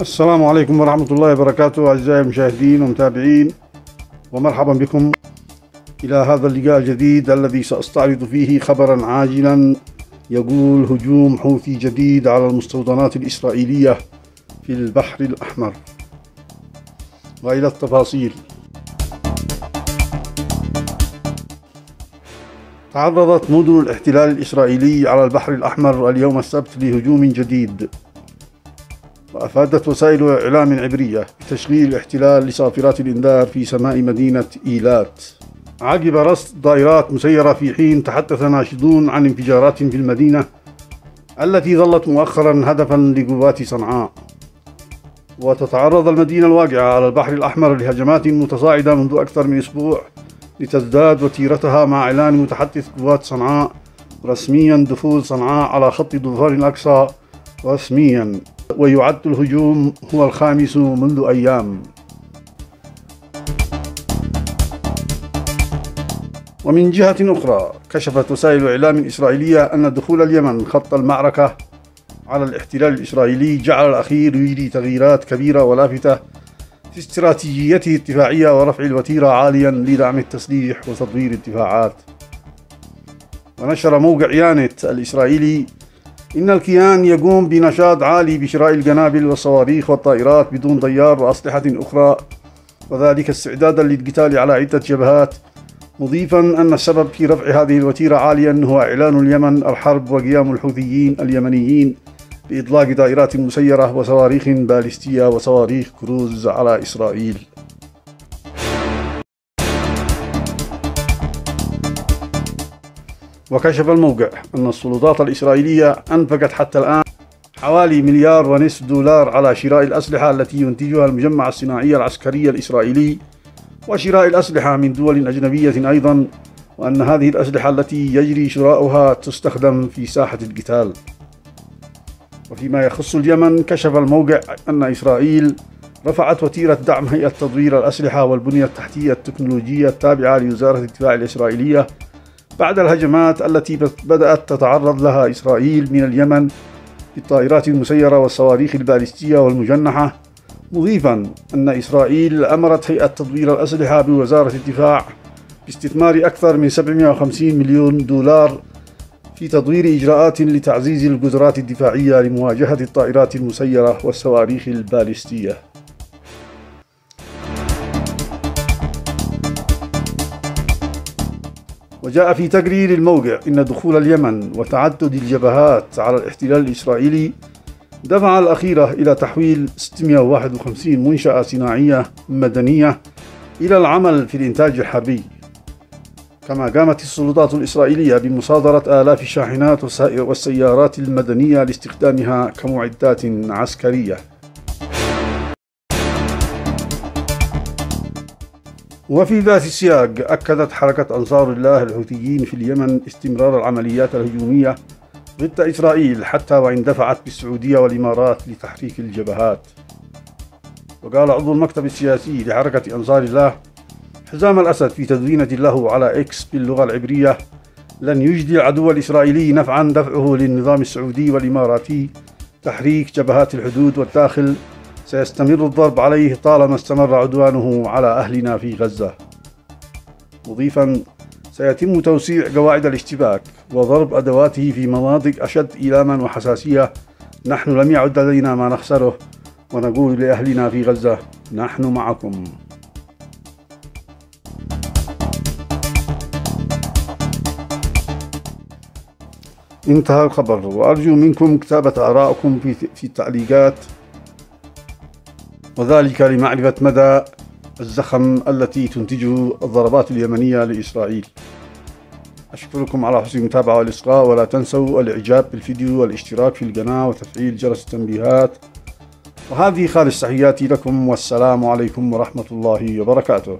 السلام عليكم ورحمة الله وبركاته أعزائي المشاهدين ومتابعين ومرحبا بكم إلى هذا اللقاء الجديد الذي سأستعرض فيه خبرا عاجلا يقول هجوم حوثي جديد على المستوطنات الإسرائيلية في البحر الأحمر. وإلى التفاصيل. تعرضت مدن الاحتلال الإسرائيلي على البحر الأحمر اليوم السبت لهجوم جديد. وأفادت وسائل إعلام عبرية بتشغيل الاحتلال لصافرات الإنذار في سماء مدينة إيلات. عقب رصد دائرات مسيرة في حين تحدث ناشدون عن انفجارات في المدينة التي ظلت مؤخرا هدفا لقوات صنعاء. وتتعرض المدينة الواقعة على البحر الأحمر لهجمات متصاعدة منذ أكثر من أسبوع لتزداد وتيرتها مع إعلان متحدث قوات صنعاء رسميا دخول صنعاء على خط الظفار الأقصى رسميا. ويعد الهجوم هو الخامس منذ أيام. ومن جهة أخرى كشفت وسائل إعلام إسرائيلية أن دخول اليمن خط المعركة على الاحتلال الإسرائيلي جعل الأخير يجري تغييرات كبيرة ولافتة في استراتيجيته الدفاعية ورفع الوتيرة عاليا لدعم التسليح وتطوير الدفاعات. ونشر موقع يانت الإسرائيلي إن الكيان يقوم بنشاط عالي بشراء القنابل والصواريخ والطائرات بدون طيار وأسلحة أخرى وذلك استعدادا للقتال على عدة جبهات مضيفا أن السبب في رفع هذه الوتيرة عاليا هو إعلان اليمن الحرب وقيام الحوثيين اليمنيين بإطلاق دائرات مسيرة وصواريخ باليستية وصواريخ كروز على إسرائيل. وكشف الموقع أن السلطات الإسرائيلية أنفقت حتى الآن حوالي مليار ونصف دولار على شراء الأسلحة التي ينتجها المجمع الصناعي العسكري الإسرائيلي وشراء الأسلحة من دول أجنبية أيضا وأن هذه الأسلحة التي يجري شراؤها تستخدم في ساحة القتال. وفيما يخص اليمن كشف الموقع أن إسرائيل رفعت وتيرة دعم هيئة تطوير الأسلحة والبنية التحتية التكنولوجية التابعة لوزارة الدفاع الإسرائيلية بعد الهجمات التي بدأت تتعرض لها إسرائيل من اليمن بالطائرات المسيرة والصواريخ البالستية والمجنحة مضيفا أن إسرائيل أمرت هيئة تطوير الأسلحة بوزارة الدفاع باستثمار أكثر من 750 مليون دولار في تطوير إجراءات لتعزيز القدرات الدفاعية لمواجهة الطائرات المسيرة والصواريخ البالستية وجاء في تقرير الموقع إن دخول اليمن وتعدد الجبهات على الاحتلال الإسرائيلي دفع الأخيرة إلى تحويل 651 منشأة صناعية مدنية إلى العمل في الإنتاج الحربي. كما قامت السلطات الإسرائيلية بمصادرة آلاف الشاحنات والسيارات المدنية لاستخدامها كمعدات عسكرية. وفي ذات السياق أكدت حركة أنصار الله الحوثيين في اليمن استمرار العمليات الهجومية ضد إسرائيل حتى وإن دفعت بالسعودية والإمارات لتحريك الجبهات. وقال عضو المكتب السياسي لحركة أنصار الله حزام الأسد في تدوينة له على إكس باللغة العبرية لن يجدي العدو الإسرائيلي نفعا دفعه للنظام السعودي والإماراتي تحريك جبهات الحدود والداخل سيستمر الضرب عليه طالما استمر عدوانه على أهلنا في غزة. مضيفا سيتم توسيع قواعد الاشتباك وضرب أدواته في مناطق أشد إيلاما وحساسية. نحن لم يعد لدينا ما نخسره ونقول لأهلنا في غزة نحن معكم. انتهى الخبر وأرجو منكم كتابة آرائكم في, التعليقات. وذلك لمعرفة مدى الزخم التي تنتجه الضربات اليمنية لإسرائيل. أشكركم على حسن المتابعة والإصغاء ولا تنسوا الإعجاب بالفيديو والاشتراك في القناة وتفعيل جرس التنبيهات. وهذه خالص تحياتي لكم والسلام عليكم ورحمة الله وبركاته.